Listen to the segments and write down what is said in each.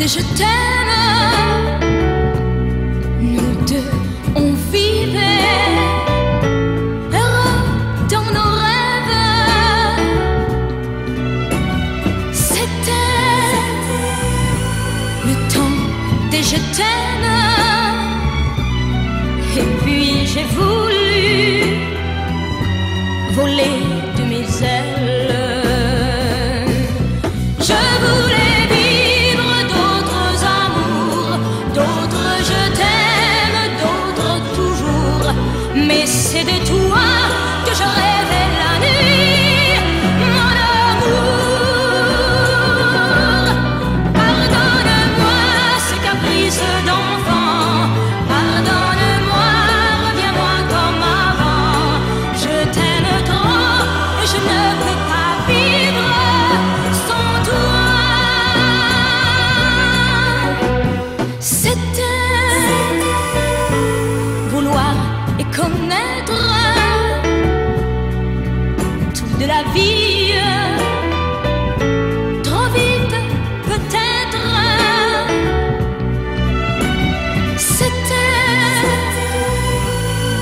des je t'aime. Nous deux, on vivait heureux dans nos rêves. C'était le temps des je t'aime. C'est de toi que je rêvais la nuit, mon amour. Pardonne-moi ce caprice d'enfant. Pardonne-moi, reviens-moi comme avant. Je t'aime trop, je ne peux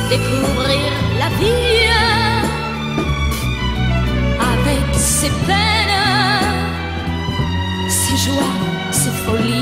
découvrir la vie avec ses peines, ses joies, ses folies.